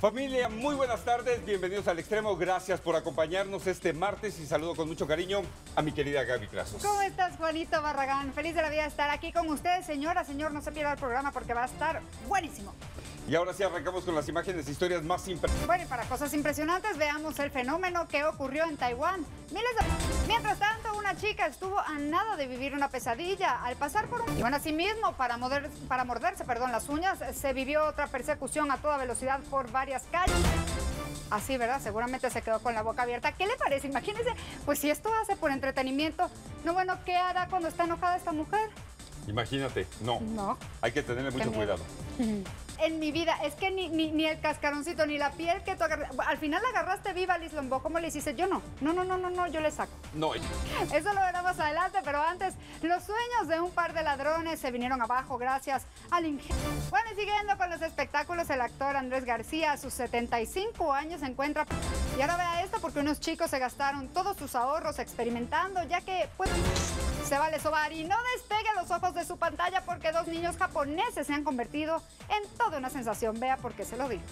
Familia, muy buenas tardes, bienvenidos al extremo, gracias por acompañarnos este martes y saludo con mucho cariño a mi querida Gaby Crasos. ¿Cómo estás, Juanito Barragán? Feliz de la vida estar aquí con ustedes, señora, señor, no se pierda el programa porque va a estar buenísimo. Y ahora sí arrancamos con las imágenes e historias más impresionantes. Bueno, y para cosas impresionantes, veamos el fenómeno que ocurrió en Taiwán. Miles de... Chica estuvo a nada de vivir una pesadilla al pasar por un... Y bueno, asimismo, para, moder... para morderse perdón, las uñas, se vivió otra persecución a toda velocidad por varias calles. Así, ¿verdad? Seguramente se quedó con la boca abierta. ¿Qué le parece? Imagínense, pues si esto hace por entretenimiento, no bueno, ¿qué hará cuando está enojada esta mujer? Imagínate, no. No. Hay que tenerle mucho cuidado. En mi vida, es que ni, ni, ni, el cascaroncito, ni la piel que tú agarraste. Al final la agarraste viva, Liz Lombó. ¿Cómo le hiciste? Yo no. No, no, no, no, no, yo le saco. No. Eso lo veremos adelante, pero antes, los sueños de un par de ladrones se vinieron abajo gracias al ingenio. Bueno, y siguiendo con los espectáculos, el actor Andrés García, a sus 75 años, se encuentra. Y ahora vea esto, porque unos chicos se gastaron todos sus ahorros experimentando, ya que, pues se vale sobar y no despegue los ojos de su pantalla porque dos niños japoneses se han convertido en toda una sensación. Vea por qué se lo digo.